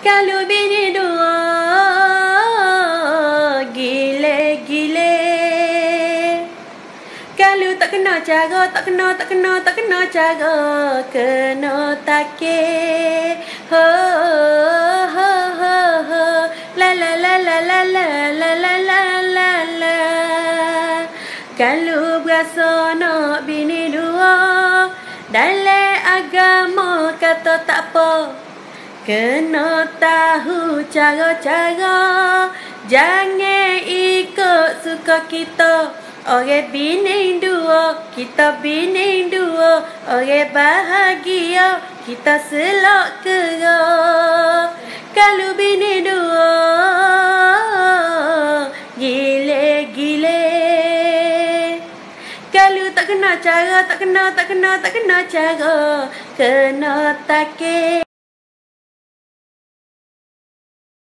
Kalau bini dua Gile-gile Kalau tak kena cara Tak kena, tak kena, tak kena cara Kena takir Ho, ho, ho, ho. La la la la la la la la la la la. Kalau berasa nak bini dua Dalam agama kata tak apa Kena tahu cara-cara. Jangan ikut suka kita. Orang bini dua Kita bini dua. Orang bahagia Kita selok kerah Kalau bini dua Gile-gile. Kalau tak kena cara Tak kena, tak kena, tak kena cara Kena takir